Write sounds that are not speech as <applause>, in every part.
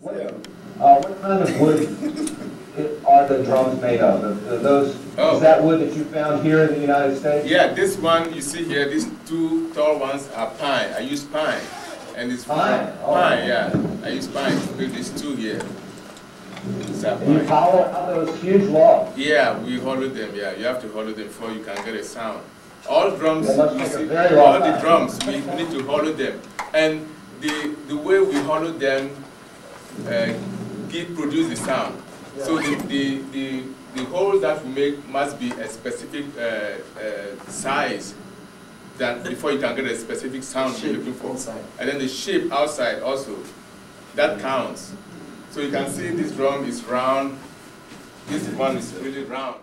What, uh, what kind of wood <laughs> are the drums made of? Are those, Oh. is that wood that you found here in the United States? Yeah, this one you see here, these two tall ones are pine. I use pine. And it's Pine? Oh. Pine, yeah. I use pine to build these two here. You hollow out those huge logs? Yeah, we hollow them, yeah. You have to hollow them before you can get a sound. All drums, you see, all the drums, we we need to hollow them. And the, the way we hollow them uh, give, produce the sound. So the, the, the, the hole that we make must be a specific uh, uh, size that before you can get a specific sound you're looking for. And then the shape outside also, that counts. So you can see this drum is round, this one is really round.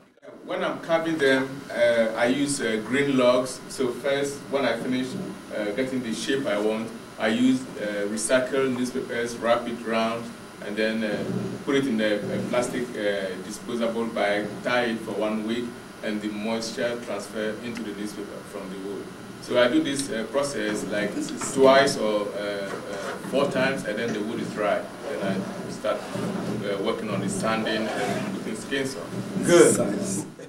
When I'm carving them, uh, I use uh, green logs. So first, when I finish uh, getting the shape I want, I use uh, recycled newspapers, wrap it round, and then uh, put it in a, a plastic uh, disposable bag, tie it for one week, and the moisture transfer into the newspaper from the wood. So I do this uh, process like twice or uh, uh, four times, and then the wood is dry. Then I start uh, working on the sanding and putting skins on. Good.